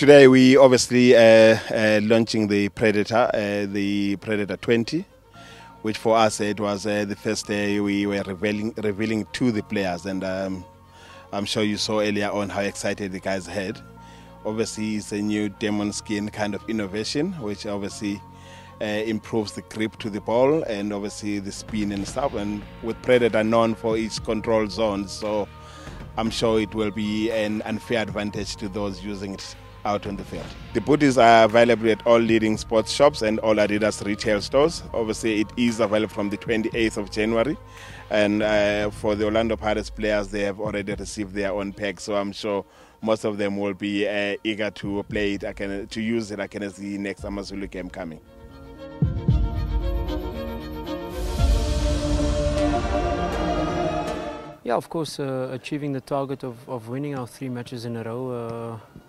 today we obviously uh, uh, launching the Predator, uh, the Predator 20, which for us it was uh, the first day we were revealing, revealing to the players, and um, I'm sure you saw earlier on how excited the guys had. Obviously, it's a new demon skin kind of innovation, which obviously uh, improves the grip to the ball and obviously the spin and stuff. And with Predator known for its control zones, so I'm sure it will be an unfair advantage to those using it out on the field. The booties are available at all leading sports shops and all Adidas retail stores. Obviously, it is available from the 28th of January. And uh, for the Orlando Pirates players, they have already received their own pack. So I'm sure most of them will be uh, eager to play it, again, to use it against the next Amazulu game coming. Yeah, of course, uh, achieving the target of, of winning our three matches in a row, uh,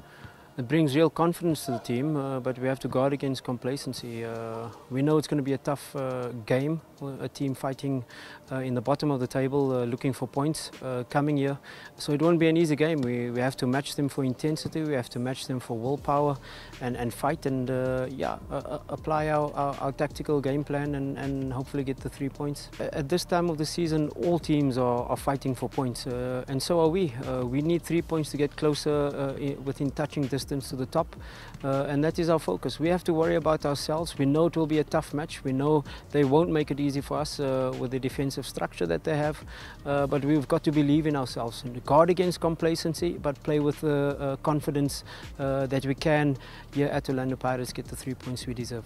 it brings real confidence to the team, uh, but we have to guard against complacency. Uh, we know it's going to be a tough uh, game, a team fighting uh, in the bottom of the table, uh, looking for points uh, coming here. So it won't be an easy game. We, we have to match them for intensity, we have to match them for willpower and, and fight and yeah, apply our, our, our, tactical game plan and, and hopefully get the three points. At this time of the season, all teams are, are fighting for points and so are we. we need three points to get closer within touching distance distance to the top uh, and that is our focus. We have to worry about ourselves. We know it will be a tough match. We know they won't make it easy for us uh, with the defensive structure that they have uh, but we've got to believe in ourselves and guard against complacency but play with uh, confidence uh, that we can here at Orlando Pirates get the three points we deserve.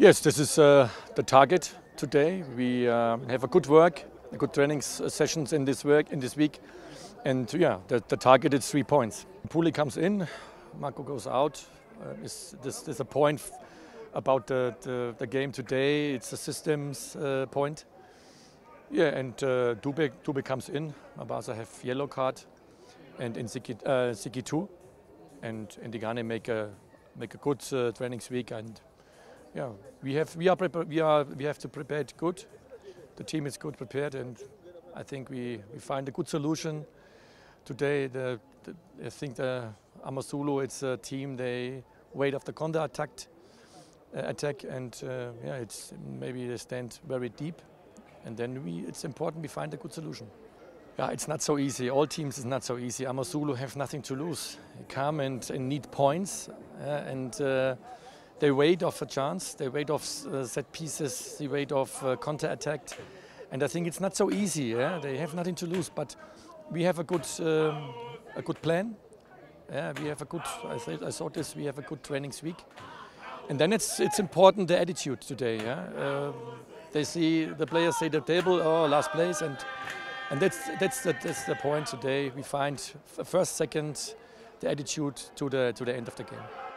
Yes, this is uh, the target today. We uh, have a good work, a good training sessions in this work in this week, and yeah, the, the target is three points. Pule comes in, Marco goes out. Uh, is this is a point about the, the, the, game today? It's a systems uh, point. Yeah, and uh, Dube, Dube comes in. Mabasa have yellow card, and in Siki, uh, Siki two, and Indigane make a make a good uh, training week, and yeah, we have we are we are we have to prepare it good. The team is good prepared, and I think we, we find a good solution today. The, the, I think the Amazulu, it's a team they wait after the counter attack, uh, attack, and uh, yeah, it's maybe they stand very deep, and then we it's important we find a good solution. Yeah, it's not so easy. All teams is not so easy. Amazulu have nothing to lose. They come and, and need points, uh, and uh, they wait off a chance. They wait off uh, set pieces. They wait off uh, counter attack, and I think it's not so easy. Yeah? They have nothing to lose, but we have a good um, a good plan. Yeah, we have a good. I, th I thought this. We have a good trainings week, and then it's it's important the attitude today. Yeah, uh, they see the players say the table, oh last place, and and that's that's the, that's the point today. We find first, second, the attitude to the to the end of the game.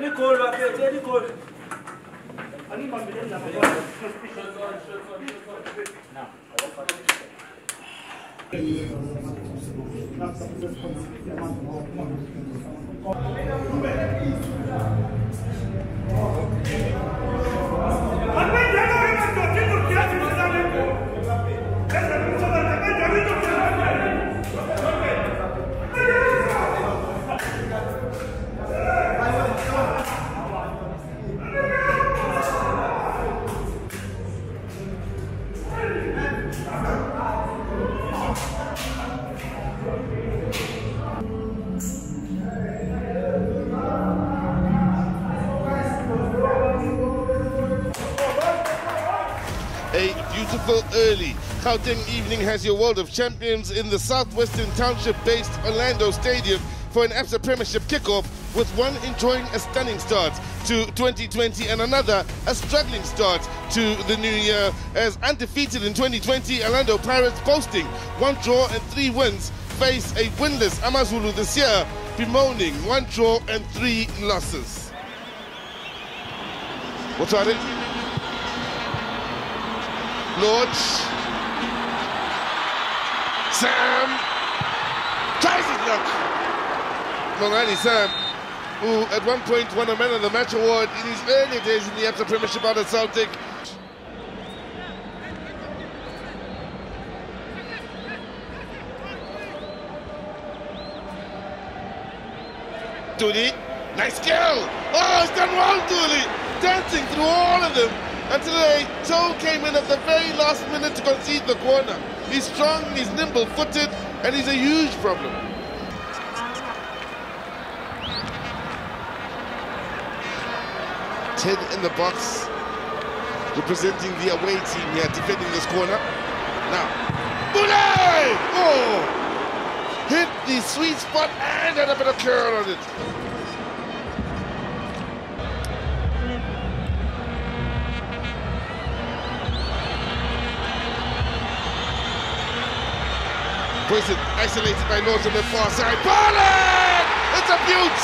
Nikol var, evet, Nikol. Hani ben bilen ne yapıyor? Thank you. Early. Gauteng Evening has your World of Champions in the Southwestern Township-based Orlando Stadium for an ABSA Premiership kickoff with one enjoying a stunning start to 2020 and another a struggling start to the new year as undefeated in 2020 Orlando Pirates boasting one draw and three wins face a winless Amazulu this year bemoaning one draw and three losses. What's on it? Lords. Sam tries his luck. Bongani Sam, who at one point won a Man of the Match award in his early days in the ABSA Premiership out of Celtic. Dooley, nice skill. Oh, it's done well, Dooley. Dancing through all of them. And today, Toe came in at the very last minute to concede the corner. He's strong, he's nimble-footed, and he's a huge problem. Ted in the box, representing the away team here, defending this corner. Now, Pule! Oh! Hit the sweet spot and had a bit of curl on it. Poison isolated by Lawson on the far side. Ballin! It's a beaut!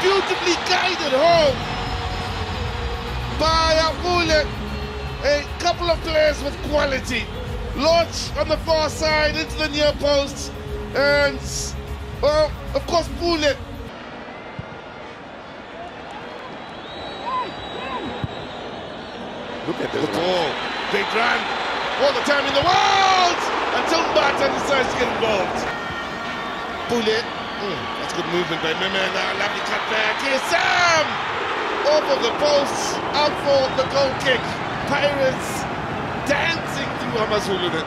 Beautifully guided home by Pule. A couple of players with quality. Launch on the far side into the near post. And, well, of course, Bullet. Look at this. The ball. Big run. All the time in the world! Until Mbata decides to get involved. Bullet. Mm, that's good movement by Mimena. Lovely cut back. Here's Sam! Off of the post, out for the goal kick. Pirates dancing through Amazulu.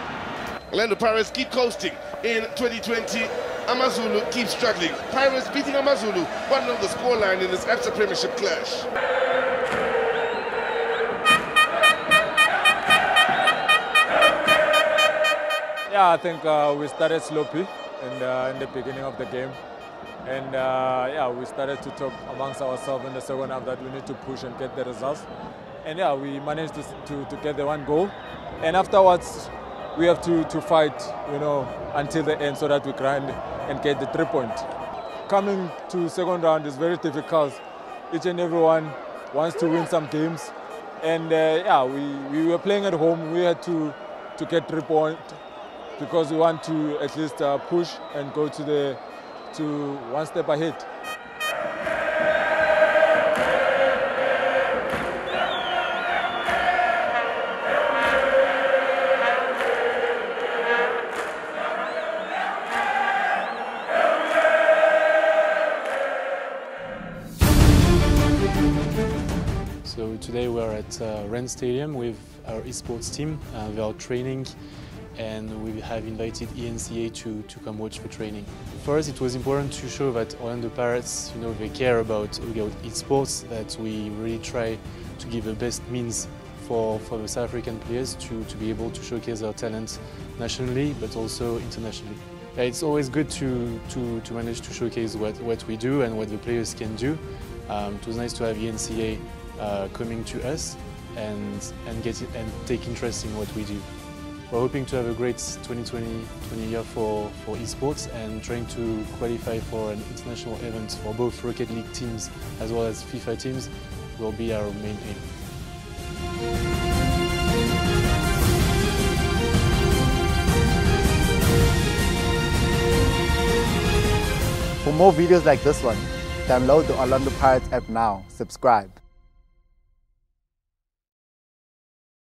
Orlando Pirates keep coasting in 2020. Amazulu keeps struggling. Pirates beating Amazulu, one on the scoreline in this ABSA Premiership clash. Yeah, I think uh, we started sloppy in the, in the beginning of the game. And uh, yeah, we started to talk amongst ourselves in the second half that we need to push and get the results. And yeah, we managed to, to, to get the one goal. And afterwards, we have to, to fight, you know, until the end so that we grind and get the three point. Coming to second round is very difficult. Each and everyone wants to win some games. And uh, yeah, we, we were playing at home. We had to, to get three points because we want to at least uh, push and go to the to one step ahead. So today we're at uh, Stadium with our esports team. Uh, they are training and we have invited ENCA to, to come watch the training. For us it was important to show that Orlando Pirates, you know, they care about, about esports, that we really try to give the best means for, for the South African players to, to be able to showcase their talent nationally but also internationally. It's always good to, to, to manage to showcase what, what we do and what the players can do. Um, it was nice to have ENCA uh, coming to us and, and, get, and take interest in what we do. We're hoping to have a great 2020 20 year for, for esports and trying to qualify for an international event for both Rocket League teams as well as FIFA teams will be our main aim. For more videos like this one, download the Orlando Pirates app now. Subscribe.